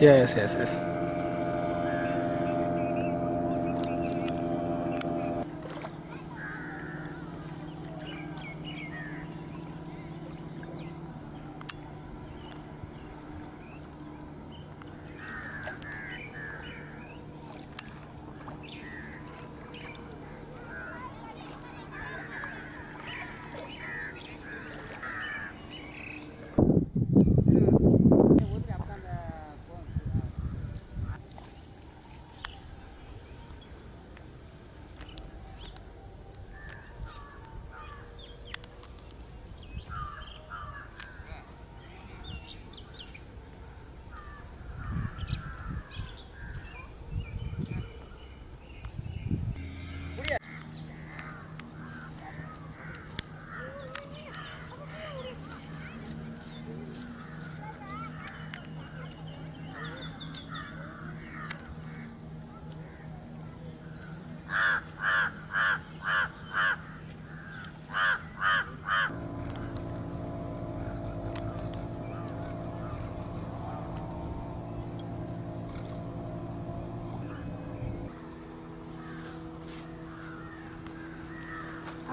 Yes, yes, yes.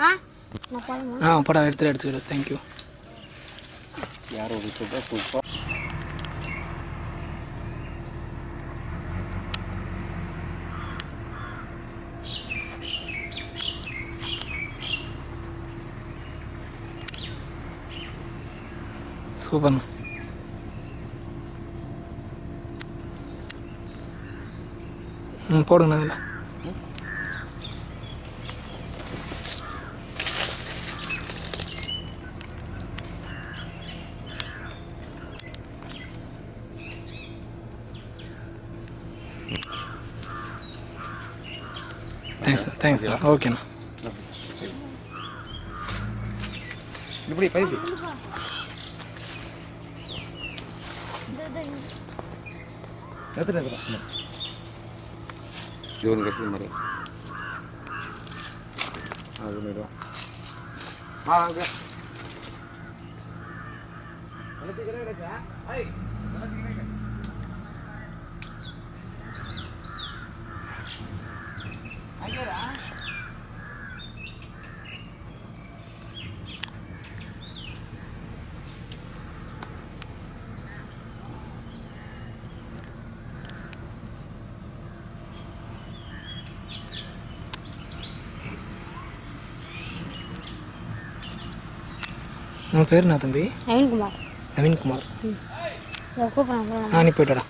ஆ? படம் எடுத்துட்டு எடுத்துக்கிட்டு தேங்க்யூ யாரோ சூப்பர் சூப்பர். ம் போடுங்கண்ணா அதில் தேங்க்ஸ் தேங்க்ஸ் ஓகேண்ணா இப்படி பைப்பு எடுத்துட்டு எடுத்துட்டு இது ஒன்று கஷ்டம் மாதிரி அது ஒன்று ஆ ஓகே உன் பேர் என்ன தம்பி? நவீன்குமார். நவீன்குமார். நான் போய்ட்டுடா